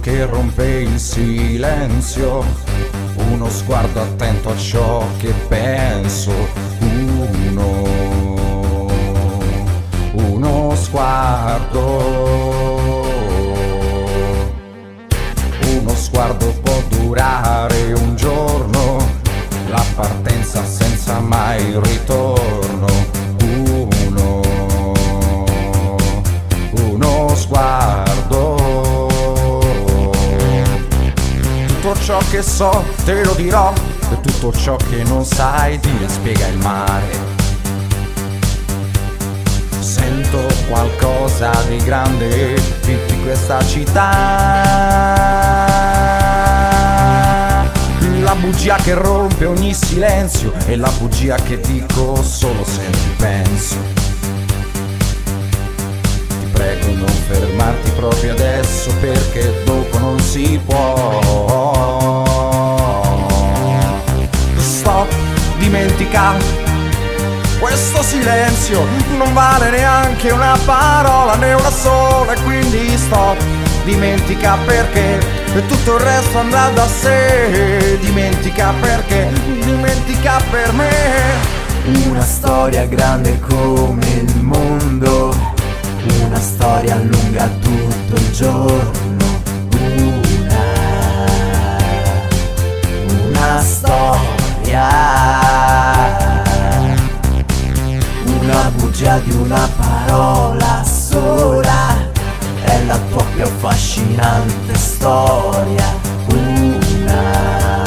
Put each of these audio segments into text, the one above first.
che rompe il silenzio, uno sguardo attento a ciò che penso, uno, uno sguardo, uno sguardo può durare un giorno, la partenza senza mai Tutto ciò che so te lo dirò e tutto ciò che non sai ti spiega il mare. Sento qualcosa di grande in questa città. La bugia che rompe ogni silenzio e la bugia che dico solo se ci penso. Ti prego non fermarti proprio adesso perché dopo non si può. Questo silenzio non vale neanche una parola né una sola e quindi stop dimentica perché e tutto il resto andrà da sé. Dimentica perché dimentica per me. Una storia grande come il mondo, una storia lunga tutto il giorno, una bugia di una parola sola, è la tua più affascinante storia, una.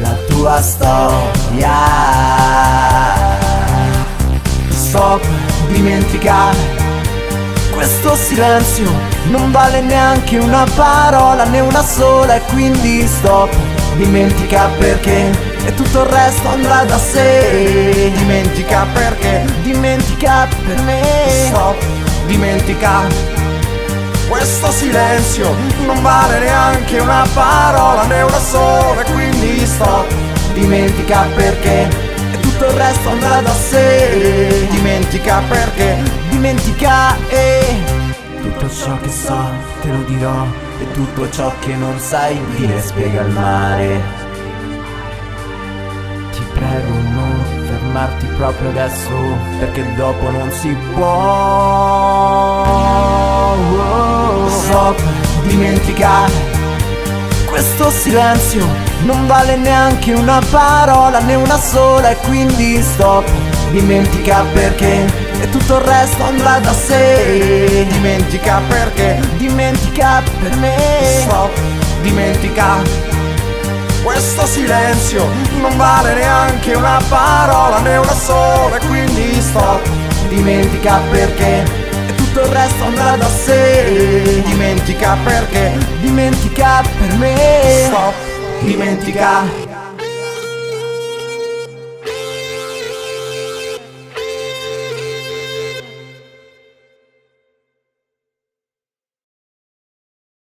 La tua storia. Stop, dimentica questo silenzio. Non vale neanche una parola né una sola e quindi stop, dimentica perché e tutto il resto andrà da sé. dimentica perché Dimentica per me. stop dimentica questo silenzio non vale neanche una parola né una sola e quindi stop Dimentica perché e tutto il resto andrà da sé. dimentica perché Dimentica e tutto ciò che so te lo dirò e tutto ciò che non sai dire spiega il mare. Prego non fermarti proprio adesso perché dopo non si può. stop Dimentica questo silenzio non vale neanche una parola né una sola e quindi stop. Dimentica perché e tutto il resto andrà da sé. dimentica perché Dimentica per me. stop dimentica questo silenzio non vale neanche una parola né una sola e quindi stop Dimentica perché e tutto il resto andrà da sé. dimentica perché Dimentica per me. stop dimentica